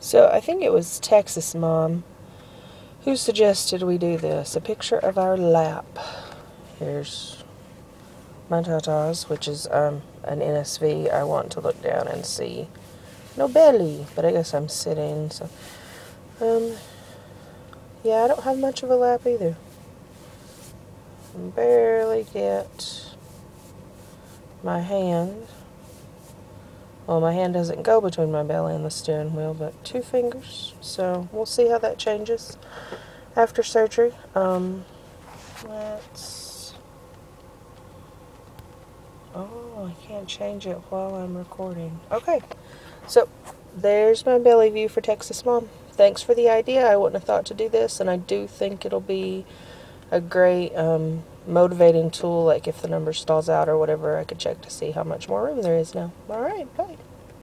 So I think it was Texas Mom who suggested we do this. A picture of our lap. Here's my tatas, which is um, an NSV. I want to look down and see no belly, but I guess I'm sitting. So, um, yeah, I don't have much of a lap either. Barely get my hand. Well, my hand doesn't go between my belly and the steering wheel, but two fingers. So we'll see how that changes after surgery. Um, let's. Oh, I can't change it while I'm recording. Okay, so there's my belly view for Texas Mom. Thanks for the idea. I wouldn't have thought to do this, and I do think it'll be a great um, motivating tool. Like if the number stalls out or whatever, I could check to see how much more room there is now. All right, bye.